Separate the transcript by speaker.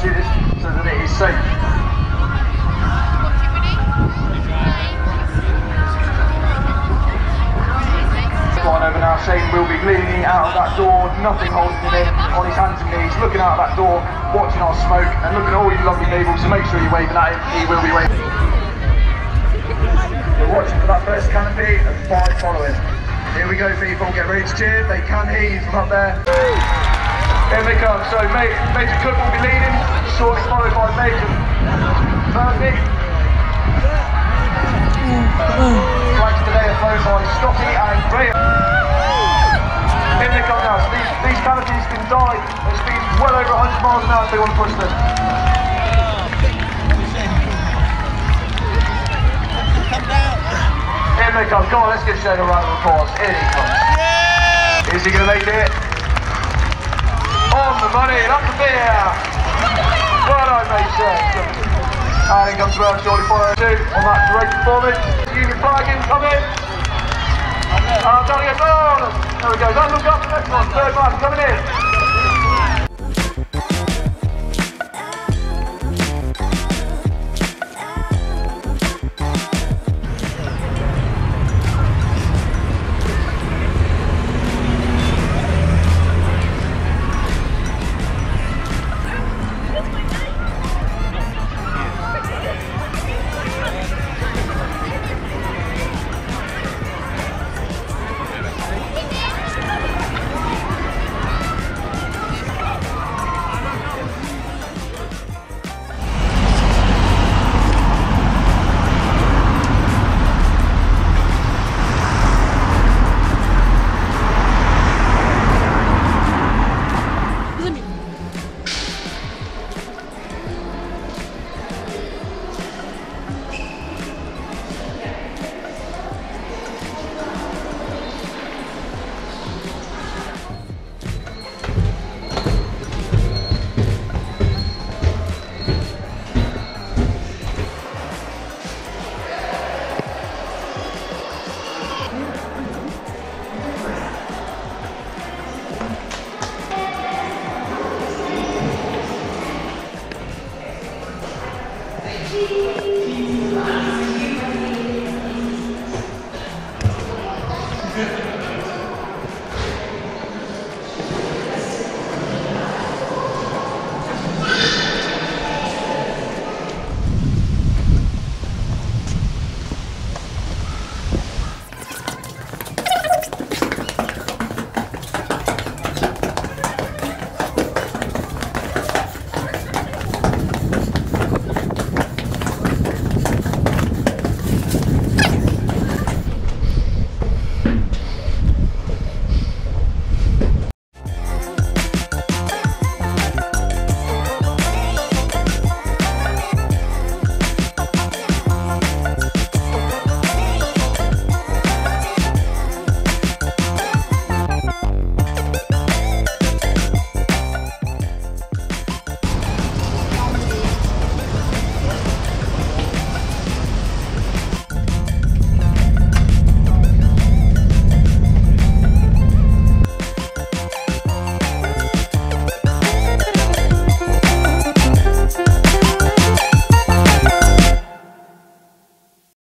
Speaker 1: For so that it is safe. Over now, Shane will be leaning out of that door, nothing holding him in, on his hands and knees, looking out of that door, watching our smoke, and looking at all you lovely people, so make sure you're waving at him, he will be waving. We're watching for that first canopy and five following. Here we go people, get ready to cheer, they can hear you from up there. Here they come, so Major, Major Cook will be leading, shortly followed by Major Murphy. Flags today are flown by Scotty and Graham. Here they come now, so these, these canopies can die at speeds well over 100 miles an hour if they want to push them. Here they come, come on, let's give Shane a round of applause. Here he comes. Is he going to make it? On the money, up the beer. Well done, mate, Shane. And in comes round Charlie Fire 2 on that great performance. Union flag incoming. Uh, down he goes. Oh, there we go. Don't look up. Next one. Third man coming in.